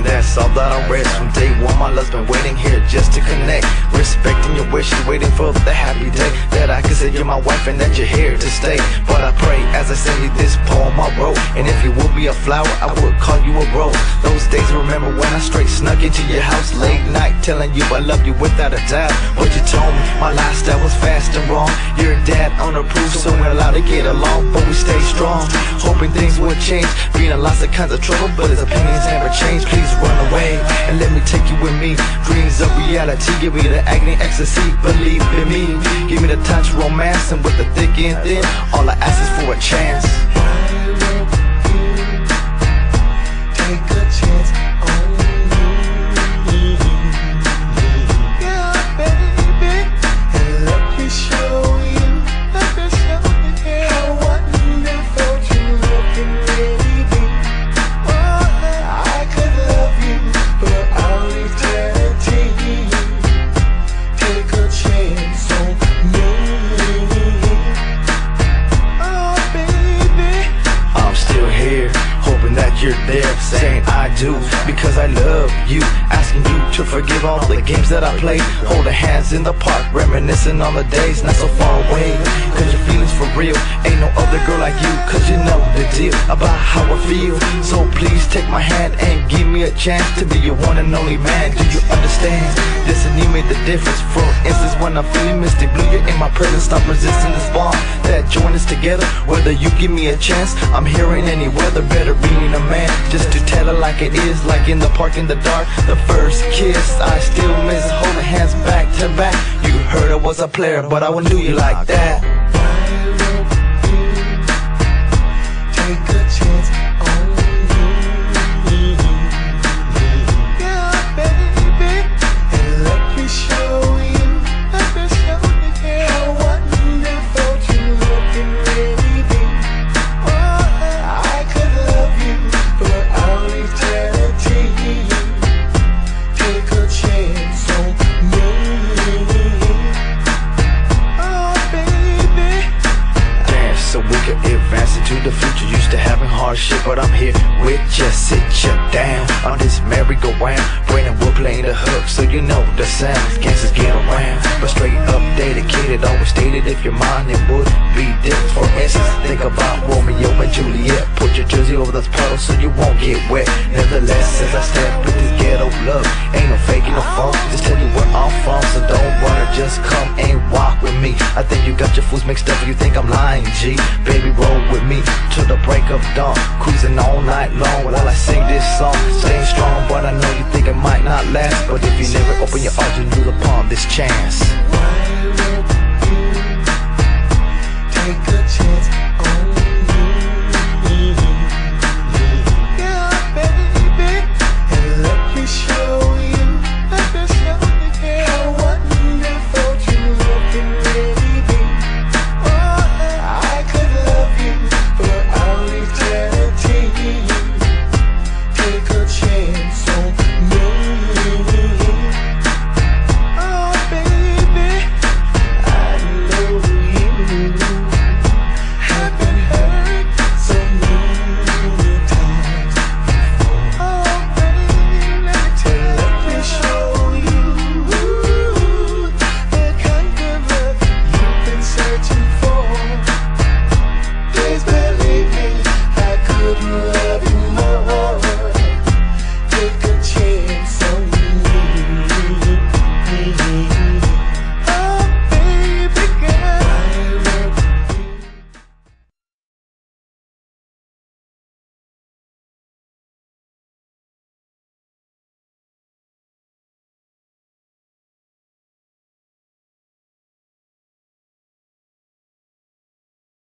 And that's all that I rest from day one My love's been waiting here just to connect. Respecting your wish, waiting for the happy day. That I consider you my wife and that you're here to stay. But I pray as I send you this poem I wrote. And if you would be a flower, I would call you a rose. Those days remember when I straight snuck into your house Late night telling you I love you without a doubt. But you told me my lifestyle was fast and wrong. Your dad unapproved, so we're allowed to get along But we stay strong, hoping things would change. Being in lots of kinds of trouble, but his opinions never change. Please run away and let me take you with me. Dreams of reality, give me the agony, ecstasy, believe in me. Give me the touch, romance, and with the thick and thin, all I ask is for a chance. Do because I love you. Asking you to forgive all the games that I played. Holding hands in the park, reminiscing on the days not so far away. Cause your feelings for real, other girl like you. Cause you know the deal about how I feel. So please take my hand and give me a chance to be your one and only man. Do you understand? This and you made the difference. For instance, when I'm feeling misty blue, you're in my presence. Stop resisting this bond that join us together. Whether you give me a chance, I'm hearing any weather. Better being a man, just to tell it like it is. Like in the park in the dark, the first kiss. I still miss holding hands back to back. You heard I was a player, but I wouldn't do you like that. Into the future. Used to having hardship, but I'm here with ya Sit ya down on this merry-go-round. Brandon will playing the hook, so you know the sound. Gangsters get around, but straight up dedicated. Always stated if you're mine, it would be different. For instance, think about Romeo and Juliet. Put your jersey over those puddles so you won't get wet. Nevertheless, as I step with this ghetto love, ain't no faking no funk. Or just come and walk with me. I think you got your fools mixed up, you think I'm lying, G. Baby, roll with me to the break of dawn. Cruising all night long while I sing this song. Staying strong, but I know you think it might not last. But if you never open your arms, you lose upon this chance.